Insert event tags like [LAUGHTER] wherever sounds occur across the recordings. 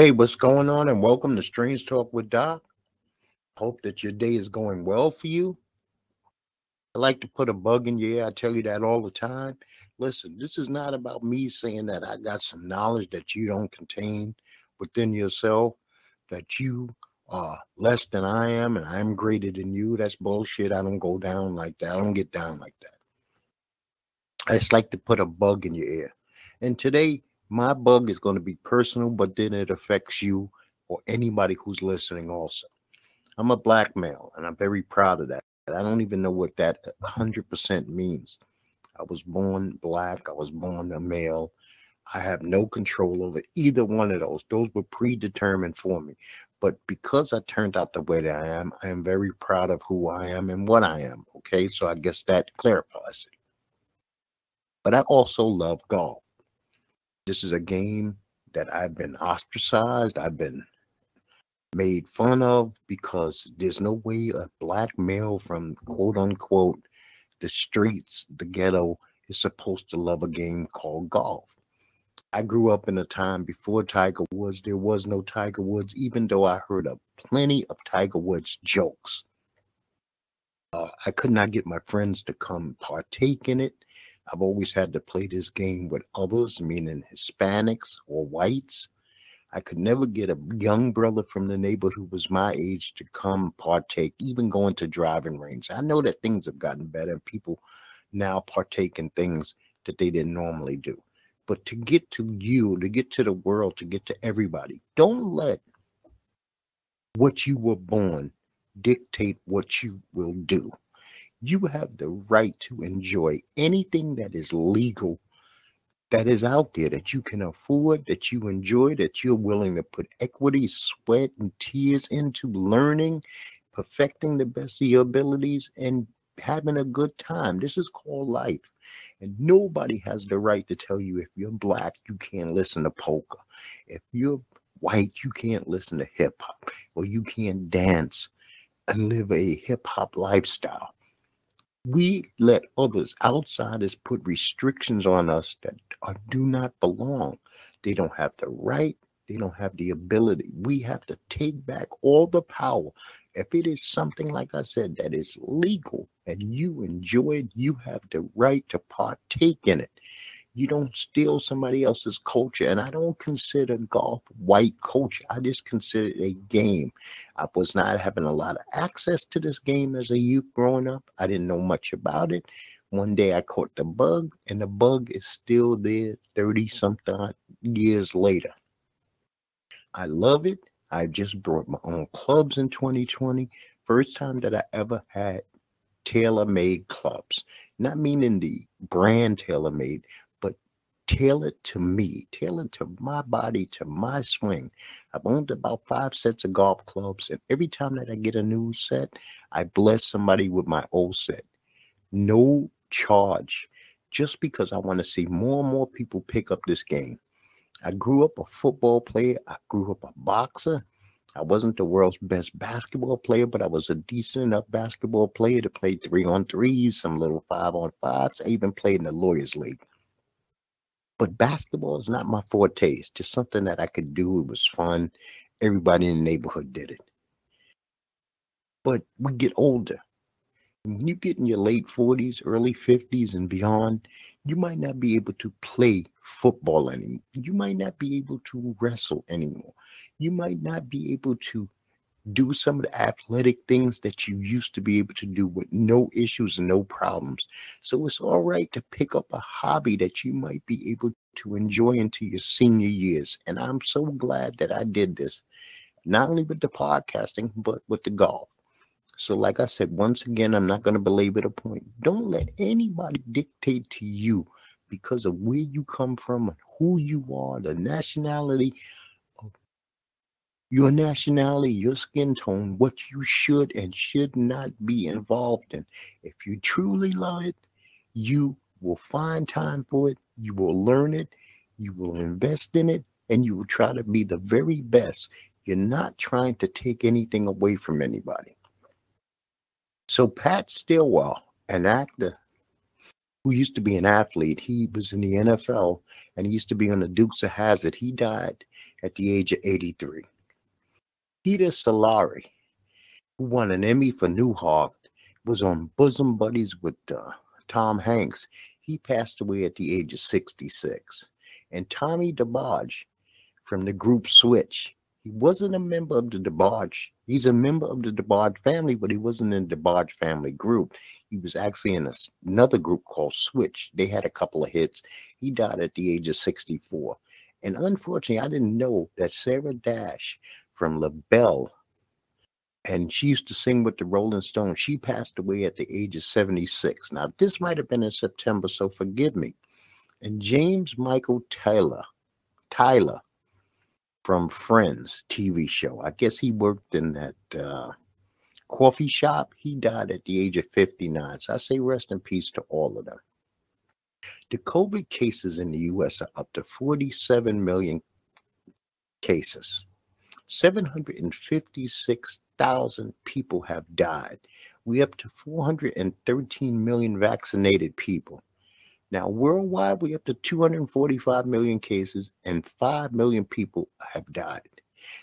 Hey, what's going on? And welcome to Strange Talk with Doc. Hope that your day is going well for you. I like to put a bug in your ear. I tell you that all the time. Listen, this is not about me saying that I got some knowledge that you don't contain within yourself, that you are less than I am and I'm greater than you. That's bullshit. I don't go down like that. I don't get down like that. I just like to put a bug in your ear. And today, my bug is going to be personal, but then it affects you or anybody who's listening also. I'm a black male and I'm very proud of that. I don't even know what that 100% means. I was born black, I was born a male. I have no control over either one of those. Those were predetermined for me. But because I turned out the way that I am, I am very proud of who I am and what I am. Okay, so I guess that clarifies it. But I also love golf. This is a game that I've been ostracized. I've been made fun of because there's no way a black male from quote unquote the streets, the ghetto, is supposed to love a game called golf. I grew up in a time before Tiger Woods. There was no Tiger Woods, even though I heard of plenty of Tiger Woods jokes. Uh, I could not get my friends to come partake in it. I've always had to play this game with others, meaning Hispanics or whites. I could never get a young brother from the neighborhood who was my age to come partake, even going to driving range. I know that things have gotten better and people now partake in things that they didn't normally do. But to get to you, to get to the world, to get to everybody, don't let what you were born dictate what you will do you have the right to enjoy anything that is legal that is out there that you can afford, that you enjoy, that you're willing to put equity, sweat, and tears into learning, perfecting the best of your abilities, and having a good time. This is called life. And nobody has the right to tell you if you're black, you can't listen to polka. If you're white, you can't listen to hip hop, or you can't dance and live a hip hop lifestyle we let others, outsiders, put restrictions on us that are, do not belong. They don't have the right, they don't have the ability. We have to take back all the power. If it is something, like I said, that is legal and you enjoy it, you have the right to partake in it you don't steal somebody else's culture. And I don't consider golf white culture. I just consider it a game. I was not having a lot of access to this game as a youth growing up. I didn't know much about it. One day I caught the bug, and the bug is still there 30 something years later. I love it. I just brought my own clubs in 2020. First time that I ever had tailor made clubs. Not meaning the brand tailor made, tailored to me, tailored to my body, to my swing. I've owned about five sets of golf clubs, and every time that I get a new set, I bless somebody with my old set. No charge, just because I want to see more and more people pick up this game. I grew up a football player, I grew up a boxer. I wasn't the world's best basketball player, but I was a decent enough basketball player to play three on threes, some little five on fives. I even played in the Lawyers League. But basketball is not my forte. It's just something that I could do. It was fun. Everybody in the neighborhood did it. But we get older. When you get in your late 40s, early 50s, and beyond, you might not be able to play football anymore. You might not be able to wrestle anymore. You might not be able to do some of the athletic things that you used to be able to do with no issues and no problems. So it's all right to pick up a hobby that you might be able to enjoy into your senior years. And I'm so glad that I did this, not only with the podcasting, but with the golf. So, like I said, once again, I'm not going to belabor the point. Don't let anybody dictate to you because of where you come from, who you are, the nationality your nationality, your skin tone, what you should and should not be involved in. If you truly love it, you will find time for it, you will learn it, you will invest in it, and you will try to be the very best. You're not trying to take anything away from anybody. So, Pat Studstill, an actor who used to be an athlete, he was in the NFL and he used to be on the Dukes of Hazzard. He died at the age of 83. Peter Scolari, who won an Emmy for Newhart, was on bosom buddies with uh, Tom Hanks. He passed away at the age of 66. And Tommy DeBarge from the group Switch, he wasn't a member of the DeBarge. He's a member of the DeBarge family, but he wasn't in the DeBarge family group. He was actually in a, another group called Switch. They had a couple of hits. He died at the age of 64. And unfortunately, I didn't know that Sarah Dash from LaBelle, and she used to sing with the Rolling Stones. She passed away at the age of 76. Now, this might have been in September, so forgive me. And James Michael Taylor, Tyler from Friends TV show. I guess he worked in that uh, coffee shop. He died at the age of 59. So I say rest in peace to all of them. The COVID cases in the US are up to 47 million cases. 756,000 people have died. We up to 413 million vaccinated people. Now, worldwide, we up to 245 million cases and 5 million people have died.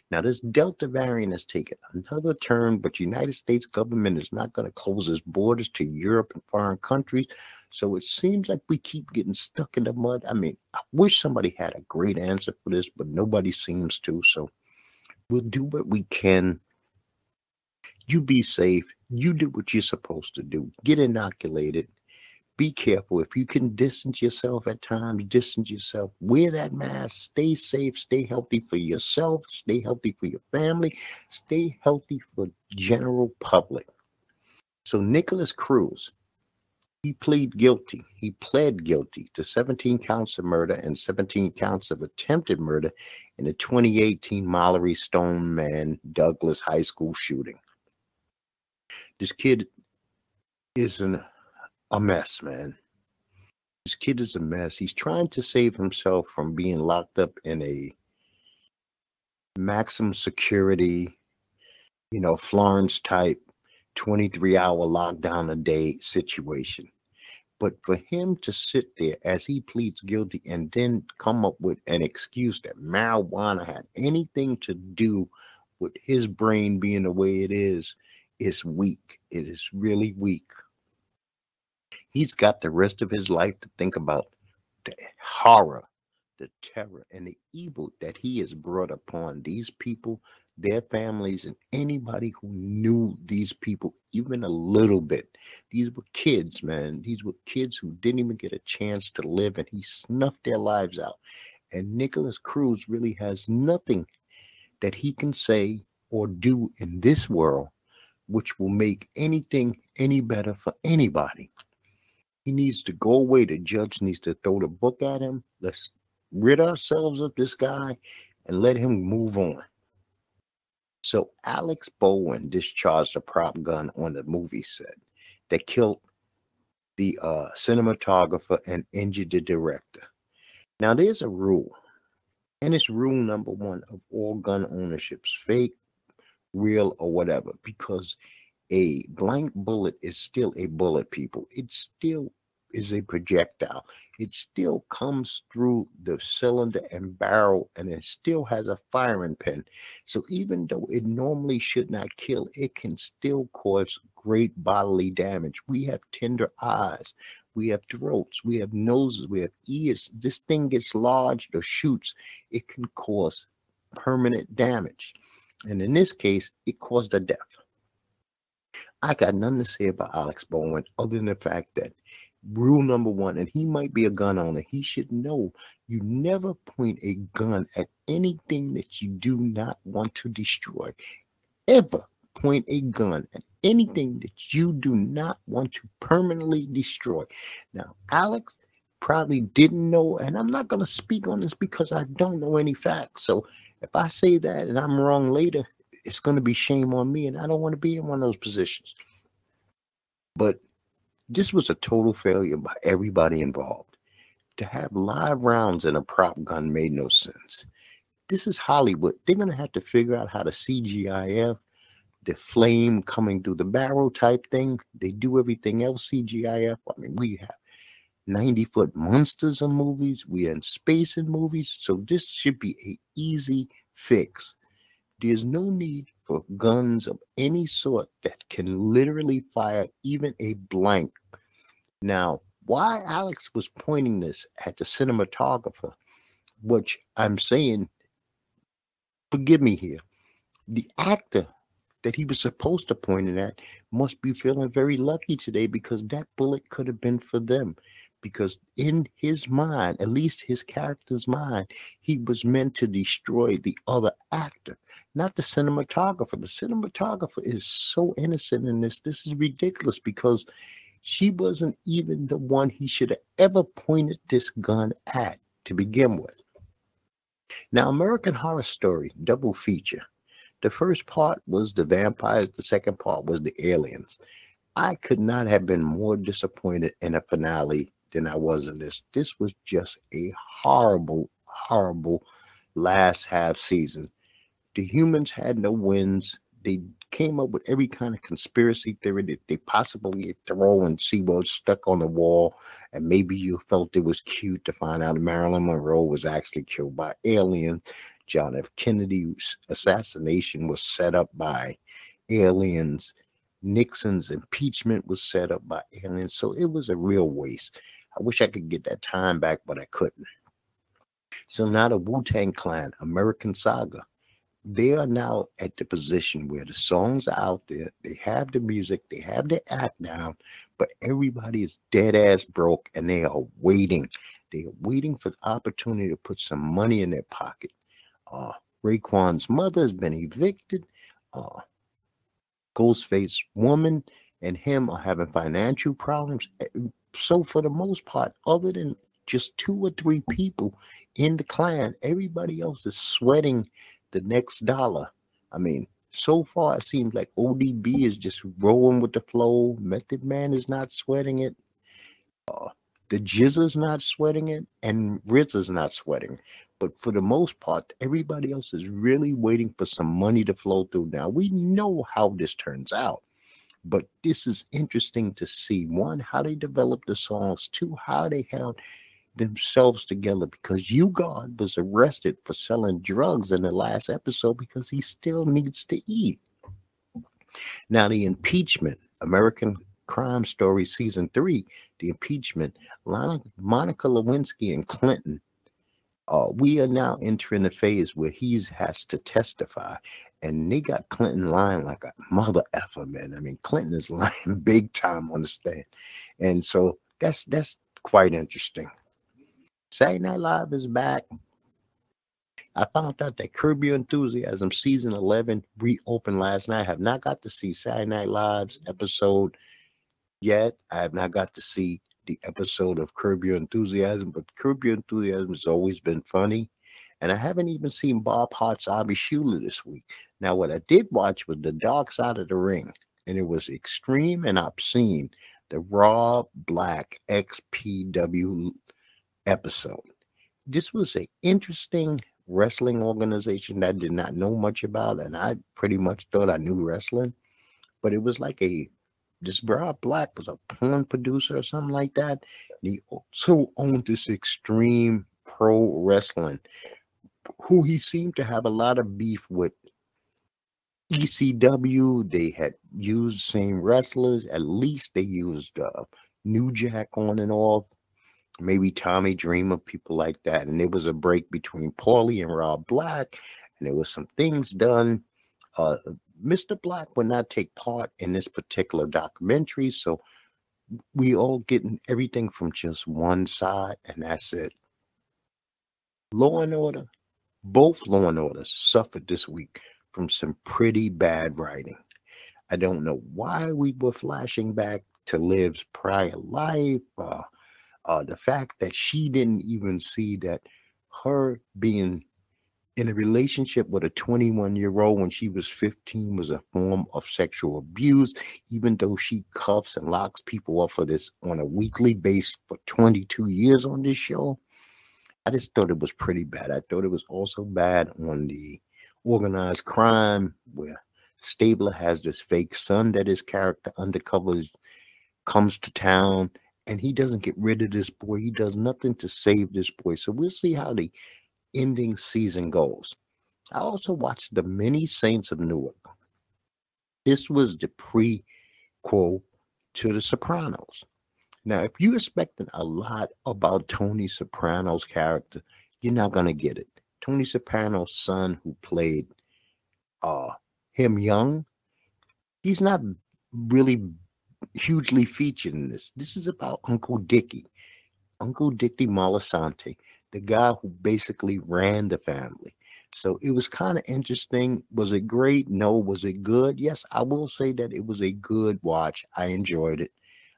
Now, this Delta variant has taken another turn, but United States government is not going to close its borders to Europe and foreign countries. So it seems like we keep getting stuck in the mud. I mean, I wish somebody had a great answer for this, but nobody seems to. So we'll do what we can. You be safe. You do what you're supposed to do. Get inoculated be careful. If you can distance yourself at times, distance yourself. Wear that mask. Stay safe. Stay healthy for yourself. Stay healthy for your family. Stay healthy for general public. So Nikolas Cruz, he plead guilty. He pled guilty to 17 counts of murder and 17 counts of attempted murder in the 2018 Marjory Stoneman Douglas High School shooting. This kid is an a mess, man. This kid is a mess. He's trying to save himself from being locked up in a maximum security, you know, Florence type 23 hour lockdown a day situation. But for him to sit there as he pleads guilty and then come up with an excuse that marijuana had anything to do with his brain being the way it is, is weak. It is really weak. He's got the rest of his life to think about the horror, the terror, and the evil that he has brought upon these people, their families, and anybody who knew these people even a little bit. These were kids, man. These were kids who didn't even get a chance to live, and he snuffed their lives out. And Nikolas Cruz really has nothing that he can say or do in this world which will make anything any better for anybody. He needs to go away. The judge needs to throw the book at him. Let's rid ourselves of this guy and let him move on. So Alex Baldwin discharged a prop gun on the movie set that killed the uh, cinematographer and injured the director. Now there's a rule, and it's rule number one of all gun ownerships: fake, real, or whatever, because a blank bullet is still a bullet, people. It's still is a projectile. It still comes through the cylinder and barrel and it still has a firing pin. So even though it normally should not kill, it can still cause great bodily damage. We have tender eyes, we have throats, we have noses, we have ears. This thing gets lodged or shoots, it can cause permanent damage. And in this case, it caused a death. I got nothing to say about Alex Baldwin other than the fact that rule number one, and he might be a gun owner, he should know you never point a gun at anything that you do not want to destroy. Ever point a gun at anything that you do not want to permanently destroy. Now, Alex probably didn't know, and I'm not going to speak on this because I don't know any facts. So if I say that and I'm wrong later, it's going to be shame on me, and I don't want to be in one of those positions. But this was a total failure by everybody involved. To have live rounds in a prop gun made no sense. This is Hollywood. They're going to have to figure out how to CGIF the flame coming through the barrel type thing. They do everything else CGIF. I mean, we have 90 foot monsters in movies. We are in space in movies. So this should be a easy fix. There's no need for guns of any sort that can literally fire even a blank. Now, why Alex was pointing this at the cinematographer, which I'm saying, forgive me here, the actor that he was supposed to point it at must be feeling very lucky today because that bullet could have been for them because in his mind, at least his character's mind, he was meant to destroy the other actor, not the cinematographer. The cinematographer is so innocent in this. This is ridiculous because she wasn't even the one he should have ever pointed this gun at to begin with. Now, American Horror Story double feature. The first part was the vampires, the second part was the aliens. I could not have been more disappointed in a finale than I was in this. This was just a horrible, horrible last half season. The humans had no wins. They came up with every kind of conspiracy theory that they possibly throw and see what's stuck on the wall. And maybe you felt it was cute to find out Marilyn Monroe was actually killed by aliens. John F. Kennedy's assassination was set up by aliens. Nixon's impeachment was set up by aliens. So it was a real waste. I wish I could get that time back, but I couldn't. So now the Wu Tang Clan, American Saga, they are now at the position where the songs are out there, they have the music, they have the act down, but everybody is dead ass broke and they are waiting. They are waiting for the opportunity to put some money in their pocket. Uh, Raekwon's mother has been evicted. Uh, Ghostface woman and him are having financial problems. So for the most part, other than just two or three people in the clan, everybody else is sweating the next dollar. I mean, so far it seems like ODB is just rolling with the flow. Method Man is not sweating it. Uh, the GZA's not sweating it, and RZA's not sweating. But for the most part, everybody else is really waiting for some money to flow through. Now we know how this turns out. But this is interesting to see one, how they developed the songs, two, how they held themselves together because U-God was arrested for selling drugs in the last episode because he still needs to eat. Now, the impeachment, American Crime Story season three, the impeachment, Monica Lewinsky and Clinton uh, we are now entering a phase where he has to testify. And they got Clinton lying like a mother effer, man. I mean, Clinton is [LAUGHS] lying big time on the stand. And so that's that's quite interesting. Saturday Night Live is back. I found out that Curb Your Enthusiasm season 11 reopened last night. I have not got to see Saturday Night Live's episode yet. I have not got to see the episode of Curb Your Enthusiasm, but Curb Your Enthusiasm has always been funny. And I haven't even seen Bob Hearts Abishola this week. Now, what I did watch was The Dark Side of the Ring, and it was extreme and obscene. The Rob Black XPW episode. This was an interesting wrestling organization that I did not know much about, and I pretty much thought I knew wrestling, but it was like a this Rob Black was a porn producer or something like that. He also owned this extreme pro wrestling, who he seemed to have a lot of beef with. ECW, they had used same wrestlers. At least they used uh, New Jack on and off. Maybe Tommy Dreamer, people like that. And there was a break between Paulie and Rob Black, and there was some things done. Uh, Mr. Black would not take part in this particular documentary. So we all getting everything from just one side, and that's it. Law and Order, both Law and Orders suffered this week from some pretty bad writing. I don't know why we were flashing back to Liv's prior life. Uh, uh, the fact that she didn't even see that her being in a relationship with a 21 year old when she was 15 was a form of sexual abuse, even though she cuffs and locks people up for this on a weekly basis for 22 years on this show. I just thought it was pretty bad. I thought it was also bad on the organized crime where Stabler has this fake son that his character undercover comes to town and he doesn't get rid of this boy. He does nothing to save this boy. So we'll see how the ending season goes. I also watched The Many Saints of Newark. This was the prequel to The Sopranos. Now, if you're expecting a lot about Tony Soprano's character, you're not going to get it. Tony Soprano's son, who played uh, him young, he's not really hugely featured in this. This is about Uncle Dickie, Uncle Dickie Moltisanti, the guy who basically ran the family. So it was kind of interesting. Was it great? No. Was it good? Yes, I will say that it was a good watch. I enjoyed it.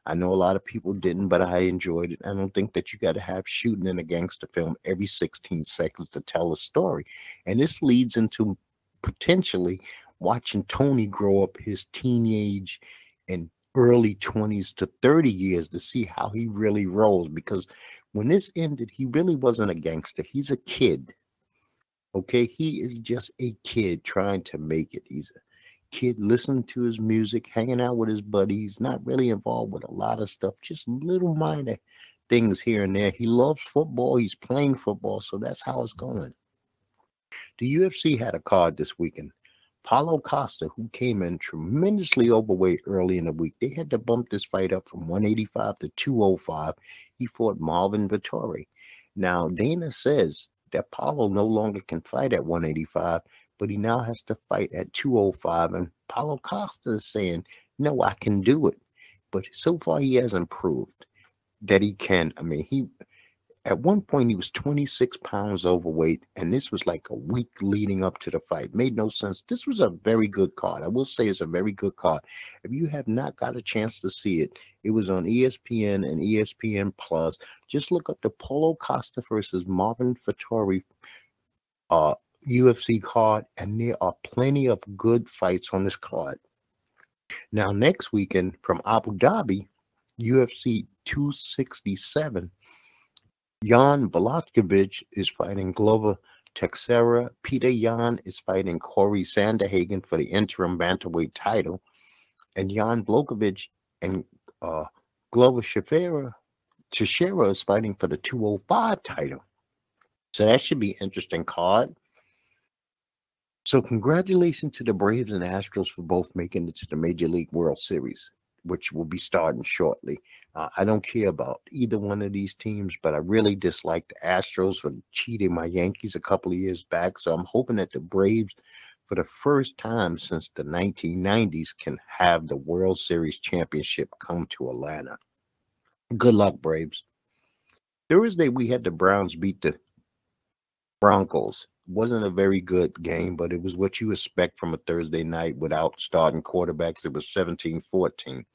I know a lot of people didn't, but I enjoyed it. I don't think that you got to have shooting in a gangster film every 16 seconds to tell a story. And this leads into potentially watching Tony grow up his teenage and early 20s to 30 years to see how he really rolls. Because when this ended, he really wasn't a gangster. He's a kid. Okay. He is just a kid trying to make it. He's a kid listening to his music, hanging out with his buddies, not really involved with a lot of stuff, just little minor things here and there. He loves football. He's playing football. So that's how it's going. The UFC had a card this weekend. Paulo Costa, who came in tremendously overweight early in the week, they had to bump this fight up from 185 to 205. He fought Marvin Vettori. Now, Dana says that Paulo no longer can fight at 185, but he now has to fight at 205. And Paulo Costa is saying, No, I can do it. But so far, he hasn't proved that he can. I mean, he at one point he was 26 pounds overweight, and this was like a week leading up to the fight. Made no sense. This was a very good card. I will say it's a very good card. If you have not got a chance to see it, it was on ESPN and ESPN Plus. Just look up the Paulo Costa versus Marvin Vettori uh, UFC card, and there are plenty of good fights on this card. Now, next weekend from Abu Dhabi, UFC 267 Jan Blachowicz is fighting Glover Teixeira. Petr Yan is fighting Cory Sandhagen for the interim bantamweight title. And Jan Blachowicz and uh, Glover Teixeira, Teixeira is fighting for the 205 title. So that should be interesting card. So congratulations to the Braves and Astros for both making it to the Major League World Series which will be starting shortly. Uh, I don't care about either one of these teams, but I really dislike the Astros for cheating my Yankees a couple of years back. So I'm hoping that the Braves, for the first time since the 1990s, can have the World Series championship come to Atlanta. Good luck, Braves. Thursday, we had the Browns beat the Broncos wasn't a very good game, but it was what you expect from a Thursday night without starting quarterbacks. It was 17 14.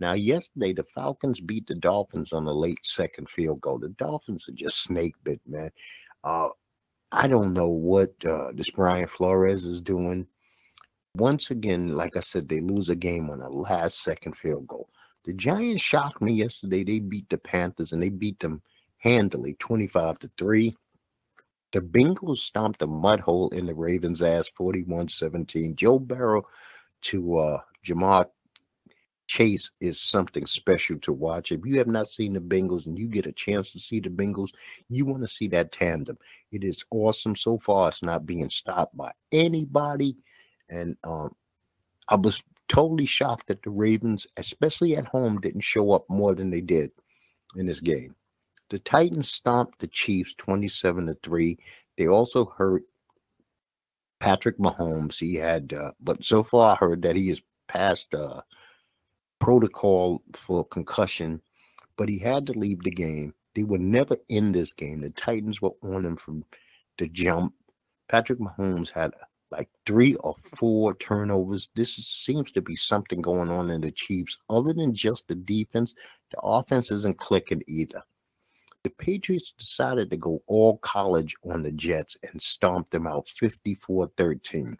Now, yesterday, the Falcons beat the Dolphins on a late second field goal. The Dolphins are just snake bit, man. Uh, I don't know what uh, this Brian Flores is doing. Once again, like I said, they lose a game on a last second field goal. The Giants shocked me yesterday. They beat the Panthers and they beat them handily, 25 to 3. The Bengals stomped a mud hole in the Ravens' ass 41 17. Joe Burrow to uh, Ja'Marr Chase is something special to watch. If you have not seen the Bengals and you get a chance to see the Bengals, you want to see that tandem. It is awesome. So far, it's not being stopped by anybody. And um, I was totally shocked that the Ravens, especially at home, didn't show up more than they did in this game. The Titans stomped the Chiefs 27 to 3. They also hurt Patrick Mahomes. He had, uh, but so far I heard that he is past uh, protocol for concussion, but he had to leave the game. They were never in this game. The Titans were on him from the jump. Patrick Mahomes had like three or four turnovers. This seems to be something going on in the Chiefs. Other than just the defense, the offense isn't clicking either the Patriots decided to go all college on the Jets and stomp them out 54 13.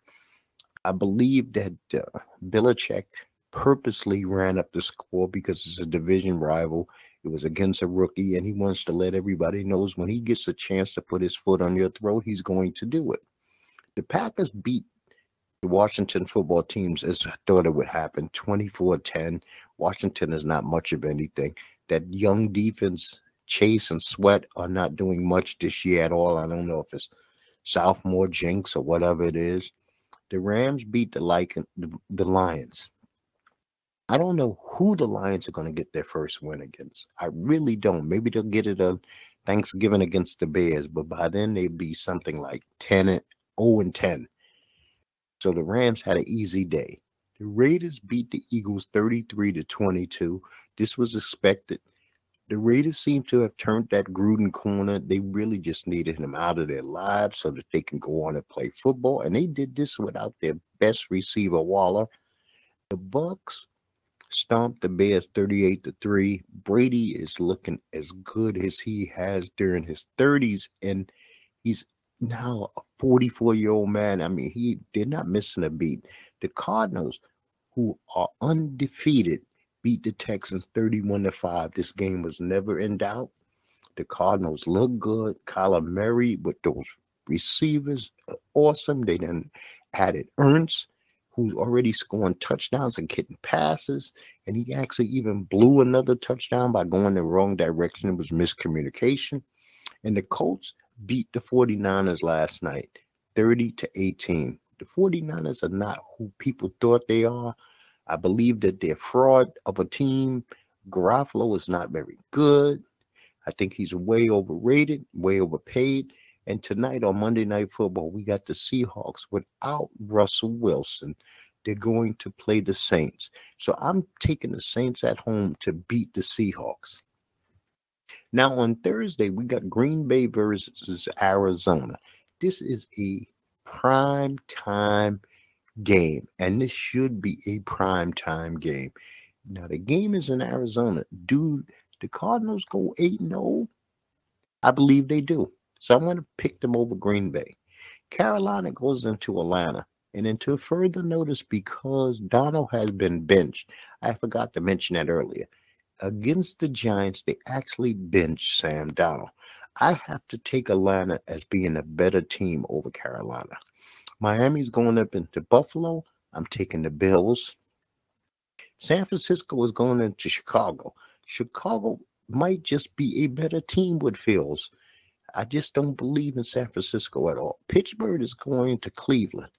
I believe that uh, Belichick purposely ran up the score because it's a division rival. It was against a rookie, and he wants to let everybody knows when he gets a chance to put his foot on your throat, he's going to do it. The Packers beat the Washington football teams as I thought it would happen 24 10. Washington is not much of anything. that young defense, Chase and Sweat, are not doing much this year at all. I don't know if it's sophomore jinx or whatever it is. The Rams beat the like the, the Lions. I don't know who the Lions are going to get their first win against. I really don't. Maybe they'll get it on Thanksgiving against the Bears, but by then they'd be something like 10 and 0 and 10. So the Rams had an easy day. The Raiders beat the Eagles 33 to 22. This was expected. The Raiders seem to have turned that Gruden corner. They really just needed him out of their lives so that they can go on and play football. And they did this without their best receiver, Waller. The Bucks stomped the Bears 38 to 3. Brady is looking as good as he has during his 30s, and he's now a 44 year old man. I mean, he did not missing a beat. The Cardinals, who are undefeated, beat the Texans 31 to 5. This game was never in doubt. The Cardinals look good. Kyler Murray with those receivers, awesome. They then added Ertz, who's already scoring touchdowns and getting passes. And he actually even blew another touchdown by going the wrong direction. It was miscommunication. And the Colts beat the 49ers last night, 30 to 18. The 49ers are not who people thought they are. I believe that they're fraud of a team. Garoppolo is not very good. I think he's way overrated, way overpaid. And tonight on Monday Night Football, we got the Seahawks without Russell Wilson. They're going to play the Saints. So I'm taking the Saints at home to beat the Seahawks. Now on Thursday, we got Green Bay versus Arizona. This is a prime time game, and this should be a prime time game. Now the game is in Arizona. Do the Cardinals go 8 and 0? I believe they do. So I'm going to pick them over Green Bay. Carolina goes into Atlanta. And into further notice, because Darnold has been benched, I forgot to mention that earlier. Against the Giants, they actually benched Sam Darnold. I have to take Atlanta as being a better team over Carolina. Miami's going up into Buffalo. I'm taking the Bills. San Francisco is going into Chicago. Chicago might just be a better team with Fields. I just don't believe in San Francisco at all. Pittsburgh is going to Cleveland.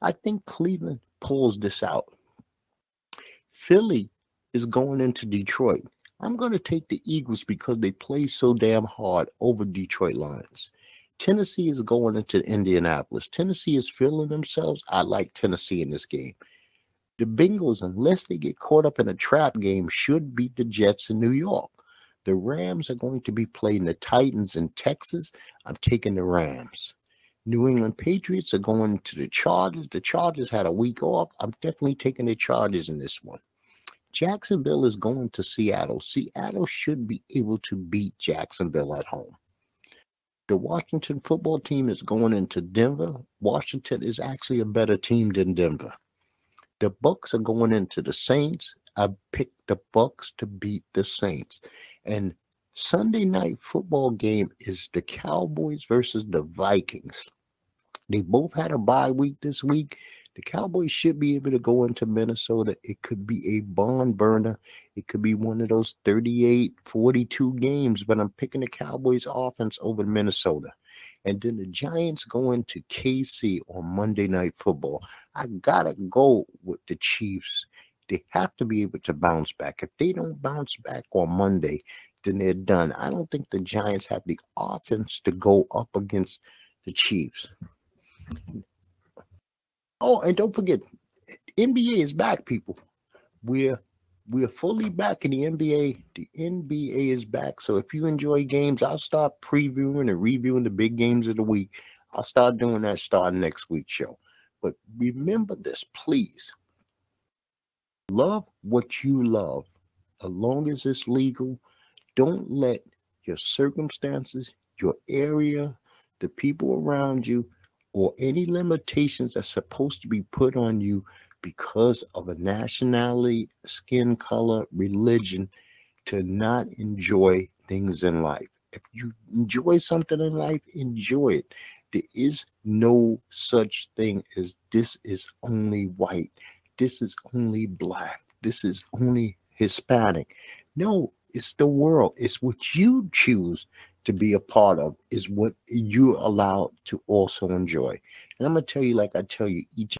I think Cleveland pulls this out. Philly is going into Detroit. I'm going to take the Eagles because they play so damn hard over Detroit Lions. Tennessee is going into Indianapolis. Tennessee is feeling themselves. I like Tennessee in this game. The Bengals, unless they get caught up in a trap game, should beat the Jets in New York. The Rams are going to be playing the Titans in Texas. I'm taking the Rams. New England Patriots are going to the Chargers. The Chargers had a week off. I'm definitely taking the Chargers in this one. Jacksonville is going to Seattle. Seattle should be able to beat Jacksonville at home. The Washington football team is going into Denver. Washington is actually a better team than Denver. The Bucks are going into the Saints. I picked the Bucks to beat the Saints. And Sunday night football game is the Cowboys versus the Vikings. They both had a bye week this week. The Cowboys should be able to go into Minnesota. It could be a barn burner. It could be one of those 38 42 games, but I'm picking the Cowboys offense over Minnesota. And then the Giants go into KC on Monday Night Football. I got to go with the Chiefs they have to be able to bounce back. If they don't bounce back on Monday, then they're done. I don't think the Giants have the offense to go up against the Chiefs. Oh, and don't forget, NBA is back, people. We're we're fully back in the NBA. The NBA is back. So if you enjoy games, I'll start previewing and reviewing the big games of the week. I'll start doing that starting next week's show. But remember this, please. Love what you love as long as it's legal. Don't let your circumstances, your area, the people around you, or any limitations that's supposed to be put on you because of a nationality, skin color, religion to not enjoy things in life. If you enjoy something in life, enjoy it. There is no such thing as this is only white this is only black, this is only Hispanic. No, it's the world. It's what you choose to be a part of, is what you allow to also enjoy. And I'm gonna tell you, like I tell you each